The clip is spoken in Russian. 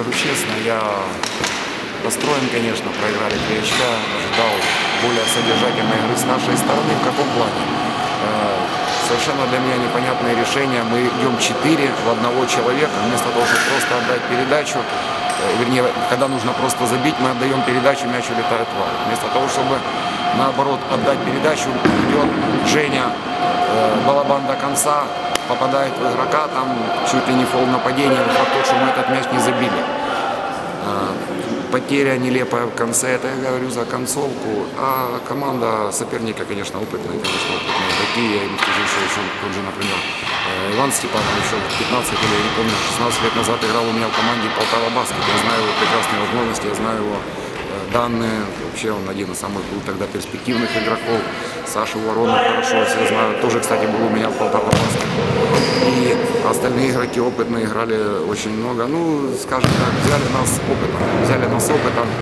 скажу честно, я расстроен, конечно, проиграли 3 очка, ожидал более содержательной игры с нашей стороны. В каком плане? Э, Совершенно для меня непонятное решение. Мы идем 4 в одного человека, вместо того, чтобы просто отдать передачу, э, вернее, когда нужно просто забить, мы отдаем передачу, мяч улетает в вал. Вместо того, чтобы наоборот отдать передачу, идет Женя, э, балабан до конца, попадает в игрока, там чуть ли не фол нападения, но тот, что мы этот мяч не забили. А, Потеря нелепая в конце, это я говорю за концовку. А команда соперника, конечно, опытная, конечно, опытные игроки. Я им скажу, что еще тот же, например, э, Иван Степанов еще 15 или, я не помню, 16 лет назад играл у меня в команде Полтава Баскет. Я знаю его прекрасные возможности, я знаю его э, данные. Вообще он один из самых был тогда перспективных игроков. Сашу Воронов хорошо все знают. Тоже, кстати, был у меня в Полтава Остальные игроки опытные играли очень много. Ну, скажем так, взяли нас опытом. Взяли нас опытом.